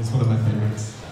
It's one of my favorites.